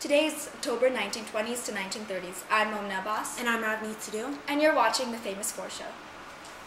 Today's October 1920s to 1930s. I'm Momna Abbas, And I'm Ravneet Sidhu. and you're watching The Famous Four Show.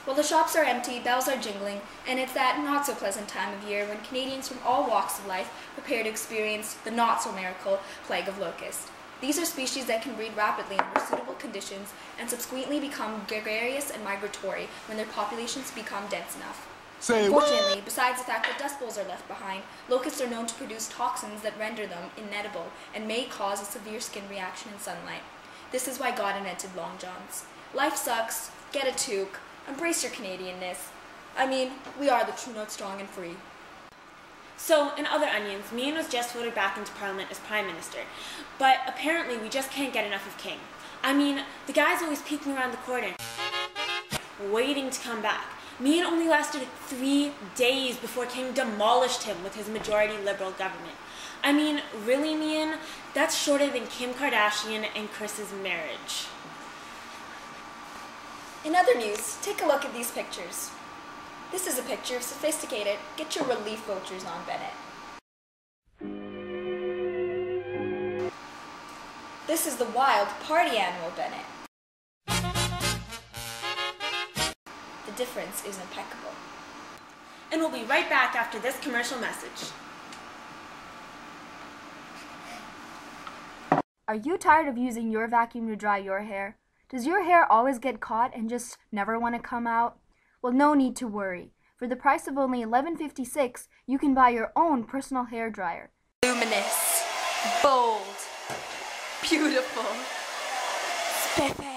While the shops are empty, bells are jingling, and it's that not so pleasant time of year when Canadians from all walks of life prepare to experience the not so miracle plague of locusts. These are species that can breed rapidly under suitable conditions and subsequently become gregarious and migratory when their populations become dense enough. Say what? Besides the fact that dust bowls are left behind, locusts are known to produce toxins that render them inedible and may cause a severe skin reaction in sunlight. This is why God invented long johns. Life sucks, get a toque, embrace your Canadianness. I mean, we are the true note strong and free. So, in other onions, Meighen was just voted back into Parliament as Prime Minister. But apparently, we just can't get enough of King. I mean, the guy's always peeking around the corner, waiting to come back. Meighen only lasted three days before King demolished him with his majority Liberal government. I mean, really, Meighen? That's shorter than Kim Kardashian and Kris's marriage. In other news, take a look at these pictures. This is a picture of sophisticated, get your relief vouchers on Bennett. This is the wild party animal Bennett. The difference is impeccable. And we'll be right back after this commercial message. Are you tired of using your vacuum to dry your hair? Does your hair always get caught and just never want to come out? Well, no need to worry. For the price of only $11.56, you can buy your own personal hair dryer. Luminous, bold, beautiful, spiffy.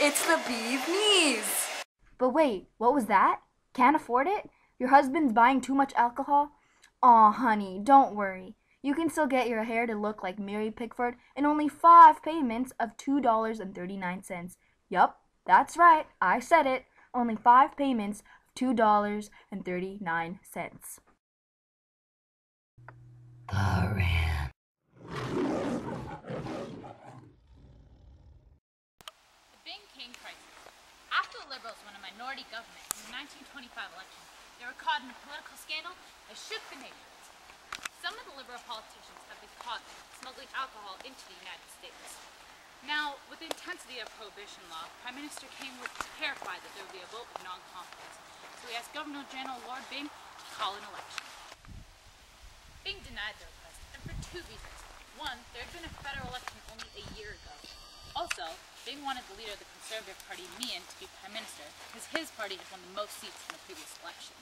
It's the bee's knees. But wait, what was that? Can't afford it? Your husband's buying too much alcohol? Aw, honey, don't worry. You can still get your hair to look like Mary Pickford in only five payments of $2.39. Yup, that's right, I said it. Only five payments of $2.39. The Byng King crisis. The Liberals won a minority government in the 1925 election, they were caught in a political scandal that shook the nation. Some of the Liberal politicians have been caught smuggling alcohol into the United States. Now, with the intensity of prohibition law, Prime Minister King was terrified that there would be a vote of non-confidence. So he asked Governor General Lord Byng to call an election. Byng denied the request, and for two reasons. One, there had been a federal election only a year ago. Byng wanted the leader of the Conservative Party, Meighen, to be Prime Minister, because his party had won the most seats in the previous election.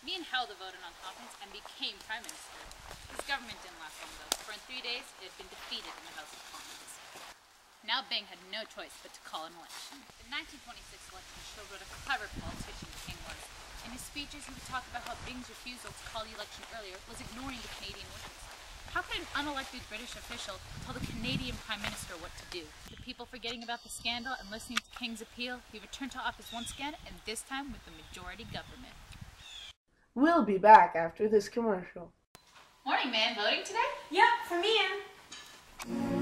Meighen held a vote of non-confidence and became Prime Minister. His government didn't last long though, for in three days it had been defeated in the House of Commons. Now Byng had no choice but to call an election. The 1926 election showed what a clever politician King was. In his speeches, he would talk about how Byng's refusal to call the election earlier was ignoring the Canadian wishes. How could an unelected British official tell the Canadian Prime Minister what to do? The people forgetting about the scandal and listening to King's appeal, he returned to office once again, and this time with the majority government. We'll be back after this commercial. Morning, man. Voting today? Yep, for Meighen. Go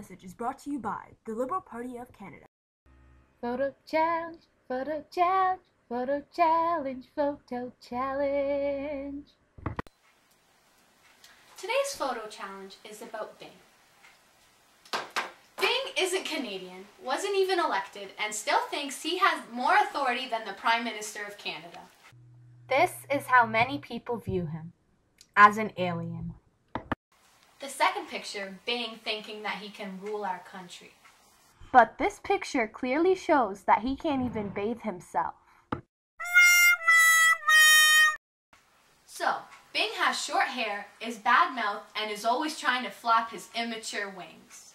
message is brought to you by the Liberal Party of Canada. Photo challenge, photo challenge, photo challenge, photo challenge. Today's photo challenge is about Byng. Byng isn't Canadian, wasn't even elected, and still thinks he has more authority than the Prime Minister of Canada. This is how many people view him as an alien. The second picture, Byng thinking that he can rule our country. But this picture clearly shows that he can't even bathe himself. So, Byng has short hair, is bad mouth, and is always trying to flap his immature wings.